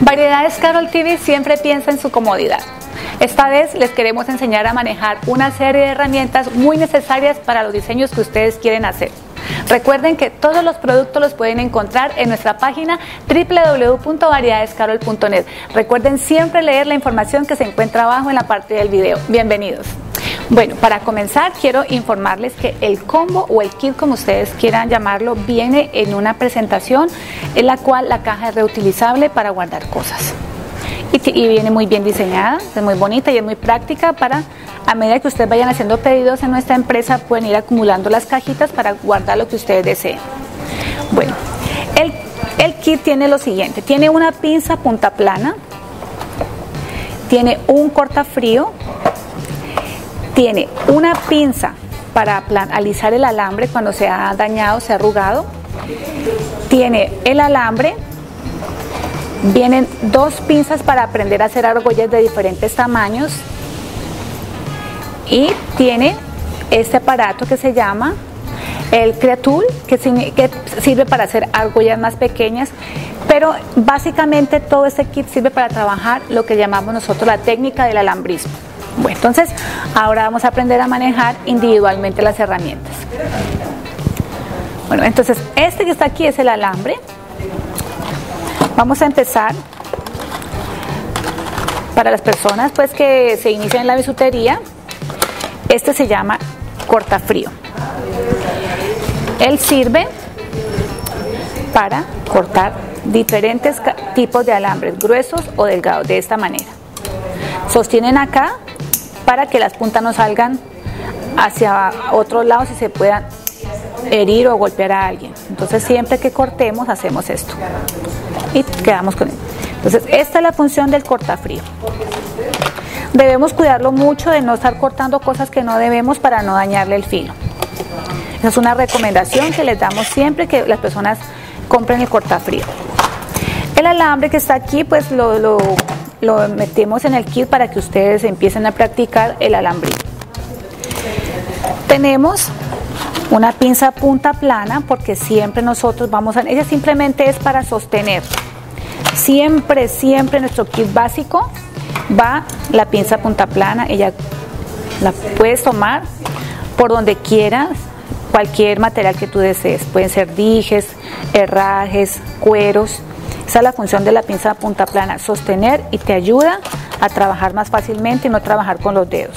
Variedades Carol TV siempre piensa en su comodidad. Esta vez les queremos enseñar a manejar una serie de herramientas muy necesarias para los diseños que ustedes quieren hacer. Recuerden que todos los productos los pueden encontrar en nuestra página www.variedadescarol.net. Recuerden siempre leer la información que se encuentra abajo en la parte del video. Bienvenidos. Bueno, para comenzar quiero informarles que el combo o el kit como ustedes quieran llamarlo viene en una presentación en la cual la caja es reutilizable para guardar cosas. Y, viene muy bien diseñada, es muy bonita y es muy práctica para a medida que ustedes vayan haciendo pedidos en nuestra empresa pueden ir acumulando las cajitas para guardar lo que ustedes deseen. Bueno, el, el kit tiene lo siguiente, tiene una pinza punta plana, tiene un cortafrío, tiene una pinza para alisar el alambre cuando se ha dañado, se ha arrugado. Tiene el alambre. Vienen dos pinzas para aprender a hacer argollas de diferentes tamaños. Y tiene este aparato que se llama el Creatool, que, que sirve para hacer argollas más pequeñas. Pero básicamente todo este kit sirve para trabajar lo que llamamos nosotros la técnica del alambrismo. Bueno, entonces ahora vamos a aprender a manejar individualmente las herramientas. Bueno, entonces este que está aquí es el alambre. Vamos a empezar para las personas pues que se inician en la bisutería. Este se llama cortafrío. Él sirve para cortar diferentes tipos de alambres, gruesos o delgados, de esta manera. Sostienen acá para que las puntas no salgan hacia otros lados y se puedan herir o golpear a alguien. Entonces siempre que cortemos hacemos esto y quedamos con él. Entonces esta es la función del cortafrío. Debemos cuidarlo mucho de no estar cortando cosas que no debemos para no dañarle el filo. Esa es una recomendación que les damos siempre que las personas compren el cortafrío. El alambre que está aquí pues lo, lo lo metemos en el kit para que ustedes empiecen a practicar el alambre. Tenemos una pinza punta plana porque siempre nosotros vamos a... Ella simplemente es para sostener. Siempre, siempre nuestro kit básico va la pinza punta plana. Ella la puedes tomar por donde quieras, cualquier material que tú desees. Pueden ser dijes, herrajes, cueros esa es la función de la pinza punta plana, sostener y te ayuda a trabajar más fácilmente y no trabajar con los dedos,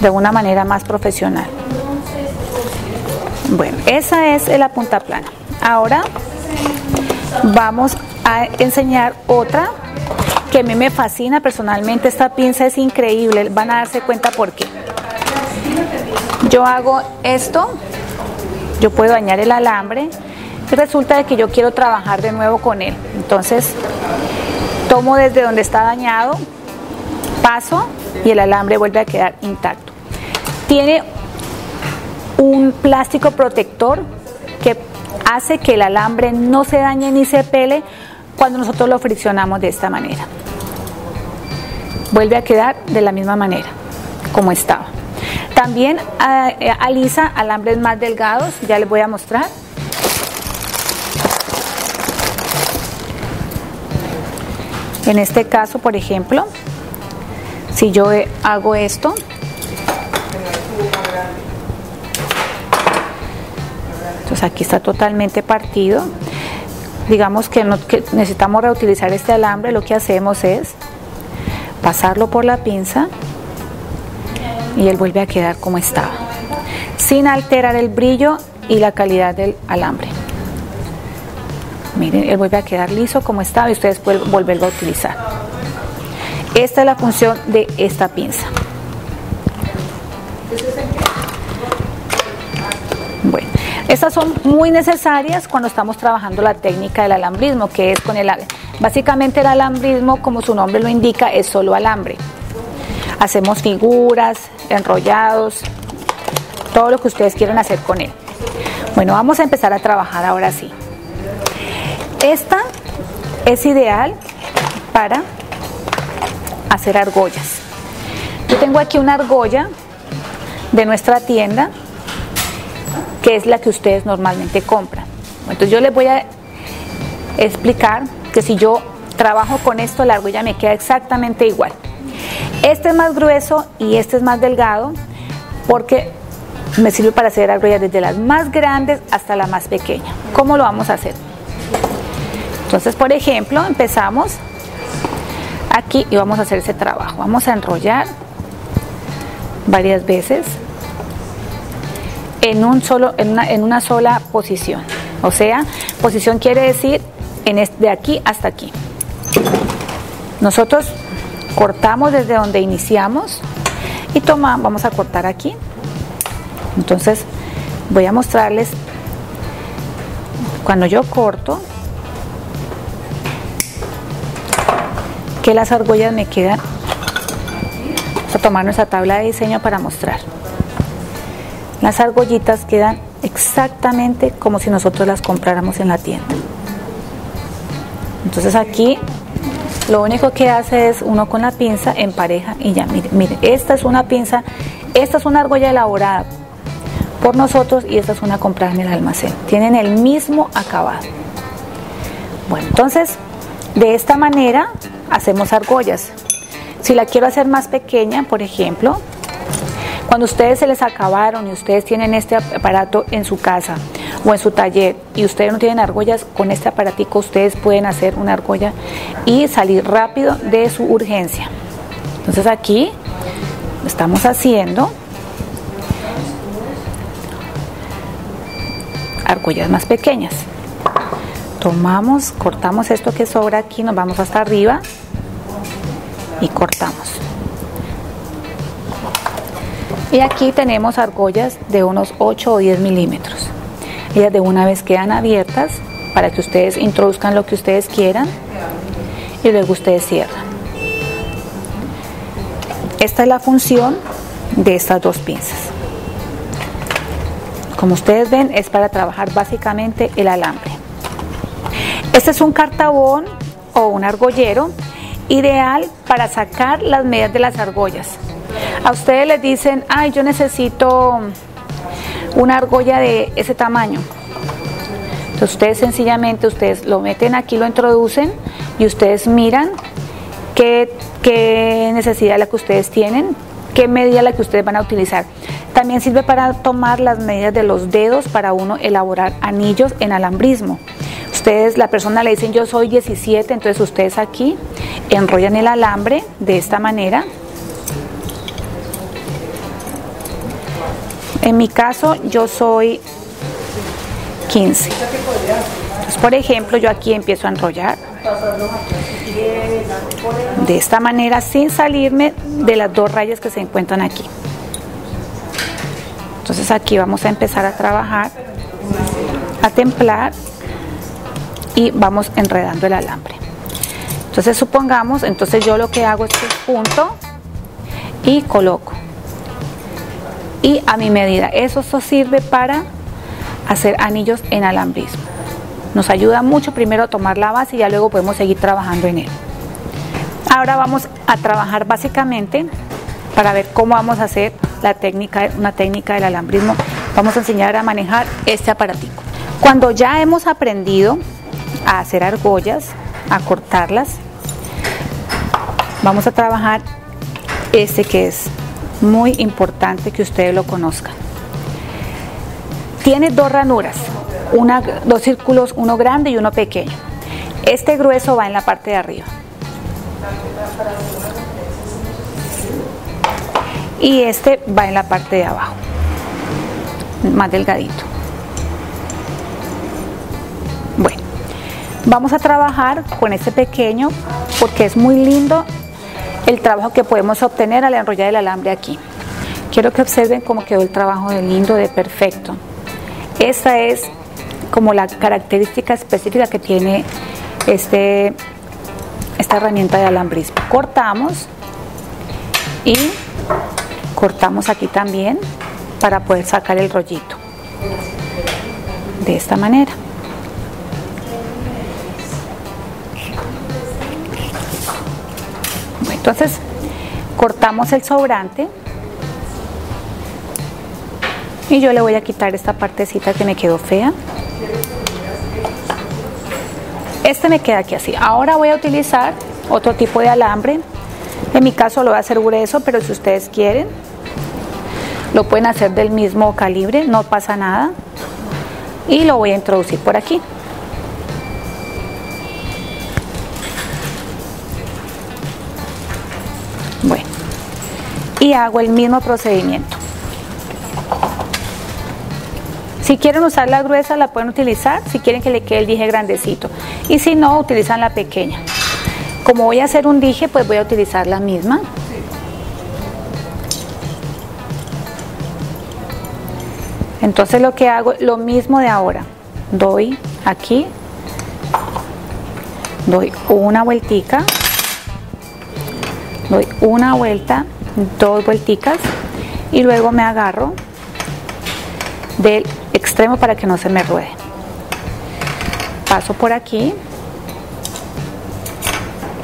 de una manera más profesional. Bueno, esa es la punta plana. Ahora vamos a enseñar otra que a mí me fascina personalmente. Esta pinza es increíble, van a darse cuenta por qué. Yo hago esto, yo puedo dañar el alambre, resulta de que yo quiero trabajar de nuevo con él. Entonces, tomo desde donde está dañado, paso y el alambre vuelve a quedar intacto. Tiene un plástico protector que hace que el alambre no se dañe ni se pele cuando nosotros lo friccionamos de esta manera. Vuelve a quedar de la misma manera, como estaba. También eh, alisa alambres más delgados, ya les voy a mostrar. En este caso, por ejemplo, si yo hago esto, entonces aquí está totalmente partido. Digamos que, necesitamos reutilizar este alambre, lo que hacemos es pasarlo por la pinza y él vuelve a quedar como estaba, sin alterar el brillo y la calidad del alambre. Miren, él vuelve a quedar liso como estaba y ustedes pueden volverlo a utilizar. Esta es la función de esta pinza. Bueno, estas son muy necesarias cuando estamos trabajando la técnica del alambrismo, que es con el básicamente el alambrismo, como su nombre lo indica, es solo alambre. Hacemos figuras, enrollados, todo lo que ustedes quieran hacer con él. Bueno, vamos a empezar a trabajar ahora sí. Esta es ideal para hacer argollas. Yo tengo aquí una argolla de nuestra tienda que es la que ustedes normalmente compran. Entonces yo les voy a explicar que si yo trabajo con esto, la argolla me queda exactamente igual. Este es más grueso y este es más delgado porque me sirve para hacer argollas desde las más grandes hasta la más pequeña. ¿Cómo lo vamos a hacer? Entonces, por ejemplo, empezamos aquí y vamos a hacer ese trabajo. Vamos a enrollar varias veces en, un solo, en, una, sola posición. O sea, posición quiere decir en de aquí hasta aquí. Nosotros cortamos desde donde iniciamos y toma, vamos a cortar aquí. Entonces voy a mostrarles cuando yo corto que las argollas me quedan. A tomar nuestra tabla de diseño para mostrar. Las argollitas quedan exactamente como si nosotros las compráramos en la tienda. Entonces aquí lo único que hace es uno con la pinza empareja y ya, mire, mire, esta es una pinza, esta es una argolla elaborada por nosotros y esta es una comprada en el almacén. Tienen el mismo acabado. Bueno, entonces de esta manera hacemos argollas. Si la quiero hacer más pequeña, por ejemplo, cuando ustedes se les acabaron y ustedes tienen este aparato en su casa o en su taller y ustedes no tienen argollas, con este aparatico ustedes pueden hacer una argolla y salir rápido de su urgencia. Entonces aquí estamos haciendo argollas más pequeñas. Tomamos, cortamos esto que sobra aquí, nos vamos hasta arriba y cortamos. Y aquí tenemos argollas de unos 8 o 10 milímetros. Ellas de una vez quedan abiertas para que ustedes introduzcan lo que ustedes quieran y luego ustedes cierran. Esta es la función de estas dos pinzas. Como ustedes ven es para trabajar básicamente el alambre. Este es un cartabón o un argollero ideal para sacar las medidas de las argollas. A ustedes les dicen, ay, yo necesito una argolla de ese tamaño. Entonces ustedes sencillamente, ustedes lo meten aquí, lo introducen y ustedes miran qué, qué necesidad la que ustedes tienen, qué medida la que ustedes van a utilizar. También sirve para tomar las medidas de los dedos para uno elaborar anillos en alambrismo. Ustedes, la persona le dicen yo soy 17, entonces ustedes aquí enrollan el alambre de esta manera En mi caso, yo soy 15. Entonces, por ejemplo, yo aquí empiezo a enrollar de esta manera sin salirme de las dos rayas que se encuentran aquí. Entonces aquí vamos a empezar a trabajar, a templar vamos enredando el alambre. Entonces supongamos, entonces yo lo que hago es que junto y coloco y a mi medida. Eso, sirve para hacer anillos en alambrismo. Nos ayuda mucho primero a tomar la base y ya luego podemos seguir trabajando en él. Ahora vamos a trabajar básicamente para ver cómo vamos a hacer la técnica, una técnica del alambrismo. Vamos a enseñar a manejar este aparatico. Cuando ya hemos aprendido a hacer argollas, a cortarlas, vamos a trabajar este que es muy importante que ustedes lo conozcan. Tiene dos ranuras, una, dos círculos, uno grande y uno pequeño. Este grueso va en la parte de arriba. Y este va en la parte de abajo, más delgadito. Vamos a trabajar con este pequeño porque es muy lindo el trabajo que podemos obtener al enrollar el alambre aquí. Quiero que observen cómo quedó el trabajo de lindo, de perfecto. Esta es como la característica específica que tiene este, esta herramienta de alambrismo. Cortamos y cortamos aquí también para poder sacar el rollito. De esta manera. Entonces cortamos el sobrante Y yo le voy a quitar esta partecita que me quedó fea. Este me queda aquí así. Ahora voy a utilizar otro tipo de alambre. En mi caso lo voy a hacer grueso, pero si ustedes quieren, lo pueden hacer del mismo calibre, no pasa nada. Y lo voy a introducir por aquí. Y hago el mismo procedimiento. Si quieren usar la gruesa la pueden utilizar, si quieren que le quede el dije grandecito. Y si no, utilizan la pequeña. Como voy a hacer un dije, pues voy a utilizar la misma. Entonces lo que hago, lo mismo de ahora. Doy aquí, doy una vueltica, doy una vuelta, dos vuelticas y luego me agarro del extremo para que no se me ruede. Paso por aquí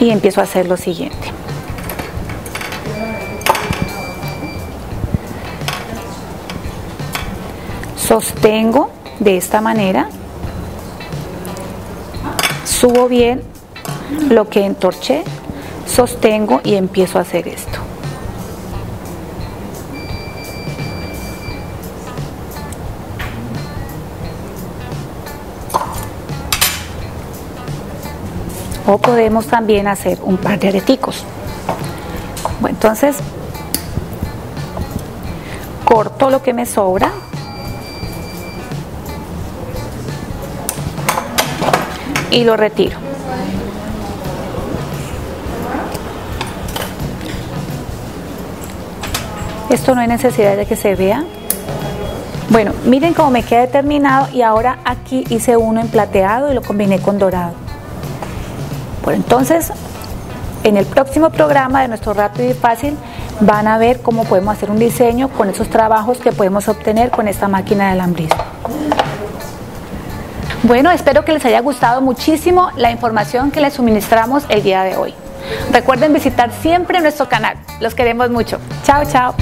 y empiezo a hacer lo siguiente. Sostengo de esta manera, subo bien lo que entorché, sostengo y empiezo a hacer esto. O podemos también hacer un par de areticos. Bueno, entonces corto lo que me sobra. Y lo retiro. Esto no hay necesidad de que se vea. Bueno, miren cómo me queda terminado y ahora aquí hice uno en plateado y lo combiné con dorado. Bueno, entonces, en el próximo programa de nuestro Rápido y Fácil van a ver cómo podemos hacer un diseño con esos trabajos que podemos obtener con esta máquina de alambrizo. Bueno, espero que les haya gustado muchísimo la información que les suministramos el día de hoy. Recuerden visitar siempre nuestro canal. Los queremos mucho. Chao, chao.